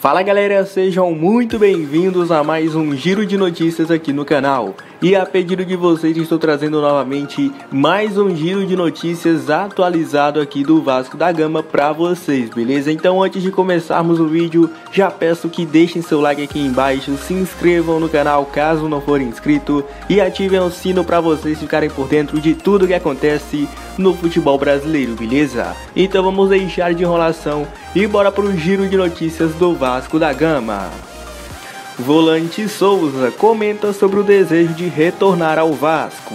Fala galera, sejam muito bem-vindos a mais um giro de notícias aqui no canal. E a pedido de vocês, estou trazendo novamente mais um giro de notícias atualizado aqui do Vasco da Gama para vocês, beleza? Então, antes de começarmos o vídeo, já peço que deixem seu like aqui embaixo, se inscrevam no canal caso não forem inscrito e ativem o sino para vocês ficarem por dentro de tudo que acontece no futebol brasileiro, beleza? Então, vamos deixar de enrolação e bora pro giro de notícias do Vasco da Gama. Volante Souza comenta sobre o desejo de retornar ao Vasco.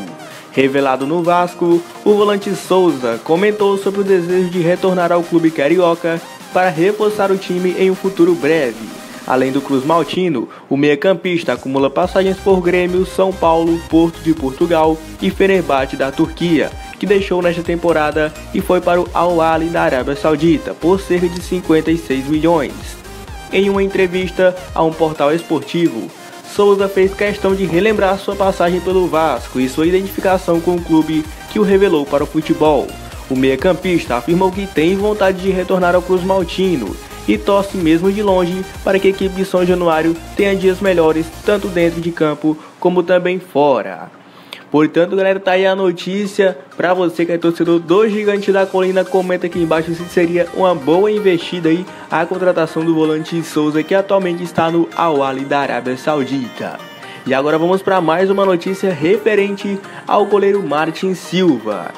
Revelado no Vasco, o volante Souza comentou sobre o desejo de retornar ao clube carioca para reforçar o time em um futuro breve. Além do Cruz Maltino, o meia-campista acumula passagens por Grêmio, São Paulo, Porto de Portugal e Fenerbahçe da Turquia, que deixou nesta temporada e foi para o Al Ahly da Arábia Saudita por cerca de 56 milhões. Em uma entrevista a um portal esportivo, Souza fez questão de relembrar sua passagem pelo Vasco e sua identificação com o clube que o revelou para o futebol. O meia-campista afirmou que tem vontade de retornar ao Cruz Maltino e torce mesmo de longe para que a equipe de São Januário tenha dias melhores tanto dentro de campo como também fora. Portanto, galera, tá aí a notícia para você que é torcedor do Gigante da Colina. Comenta aqui embaixo se seria uma boa investida aí a contratação do volante Souza, que atualmente está no Al da Arábia Saudita. E agora vamos para mais uma notícia referente ao goleiro Martin Silva.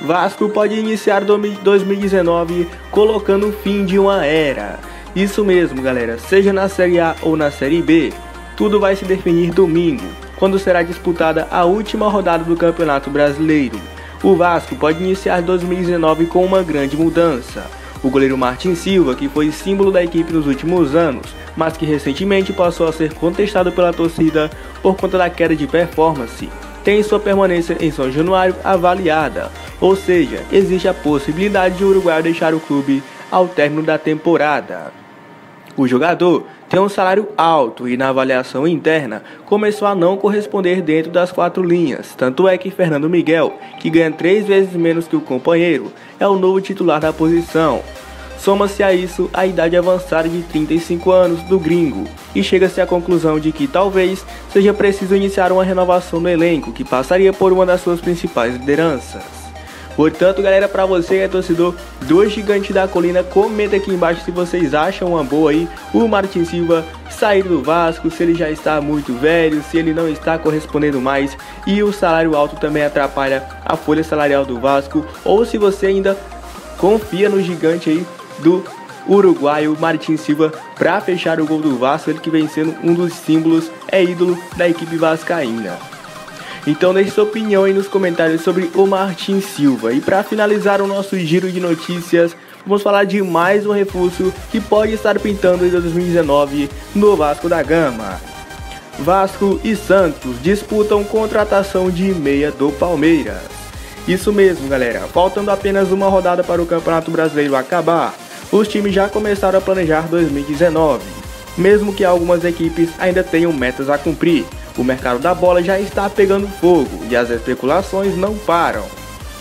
Vasco pode iniciar 2019 colocando o fim de uma era. Isso mesmo, galera, seja na Série A ou na Série B, tudo vai se definir domingo quando será disputada a última rodada do Campeonato Brasileiro. O Vasco pode iniciar 2019 com uma grande mudança. O goleiro Martin Silva, que foi símbolo da equipe nos últimos anos, mas que recentemente passou a ser contestado pela torcida por conta da queda de performance, tem sua permanência em São Januário avaliada, ou seja, existe a possibilidade de o Uruguai deixar o clube ao término da temporada. O jogador tem um salário alto e na avaliação interna começou a não corresponder dentro das quatro linhas. Tanto é que Fernando Miguel, que ganha três vezes menos que o companheiro, é o novo titular da posição. Soma-se a isso a idade avançada de 35 anos do gringo e chega-se à conclusão de que talvez seja preciso iniciar uma renovação no elenco que passaria por uma das suas principais lideranças. Portanto, galera, para você que é torcedor do Gigante da Colina, comenta aqui embaixo se vocês acham uma boa aí. O Martin Silva sair do Vasco, se ele já está muito velho, se ele não está correspondendo mais. E o salário alto também atrapalha a folha salarial do Vasco, ou se você ainda confia no gigante aí do uruguaio Martin Silva para fechar o gol do Vasco, ele que vem sendo um dos símbolos, é ídolo da equipe vascaína. Então deixe sua opinião aí nos comentários sobre o Martin Silva. E para finalizar o nosso giro de notícias, vamos falar de mais um reforço que pode estar pintando em 2019 no Vasco da Gama. Vasco e Santos disputam contratação de meia do Palmeiras. Isso mesmo, galera. Faltando apenas uma rodada para o Campeonato Brasileiro acabar, os times já começaram a planejar 2019, mesmo que algumas equipes ainda tenham metas a cumprir. O mercado da bola já está pegando fogo e as especulações não param.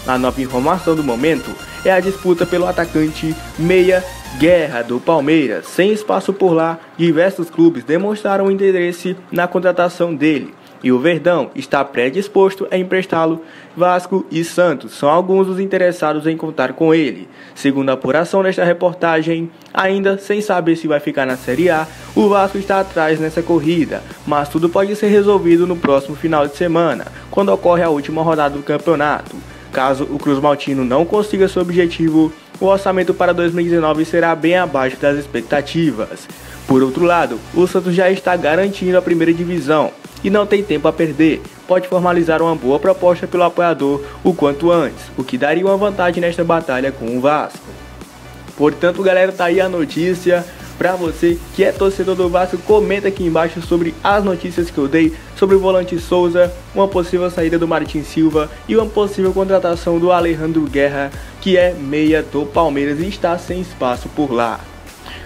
A nova informação do momento é a disputa pelo atacante Meia Guerra do Palmeiras. Sem espaço por lá, diversos clubes demonstraram interesse na contratação dele e o Verdão está predisposto a emprestá-lo. Vasco e Santos são alguns dos interessados em contar com ele. Segundo a apuração desta reportagem, ainda sem saber se vai ficar na Série A, o Vasco está atrás nessa corrida, mas tudo pode ser resolvido no próximo final de semana, quando ocorre a última rodada do campeonato. Caso o Cruz Maltino não consiga seu objetivo, o orçamento para 2019 será bem abaixo das expectativas. Por outro lado, o Santos já está garantindo a primeira divisão e não tem tempo a perder. Pode formalizar uma boa proposta pelo apoiador o quanto antes, o que daria uma vantagem nesta batalha com o Vasco. Portanto, galera, tá aí a notícia. Para você que é torcedor do Vasco, comenta aqui embaixo sobre as notícias que eu dei sobre o volante Souza, uma possível saída do Martin Silva e uma possível contratação do Alejandro Guerra, que é meia do Palmeiras e está sem espaço por lá.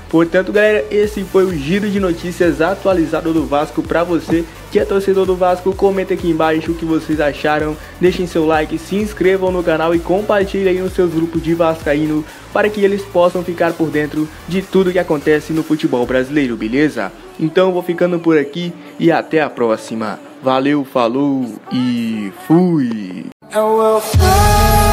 Portanto, galera, esse foi o giro de notícias atualizado do Vasco para você que é torcedor do Vasco. Comenta aqui embaixo o que vocês acharam, deixem seu like, se inscrevam no canal e compartilhem nos seus grupos de vascaíno para que eles possam ficar por dentro de tudo que acontece no futebol brasileiro, beleza? Então vou ficando por aqui e até a próxima. Valeu, falou e fui! É